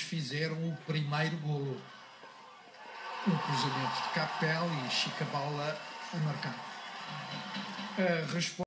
fizeram o primeiro golo. Um cruzamento de Capel e Chicabala a marcar. A resposta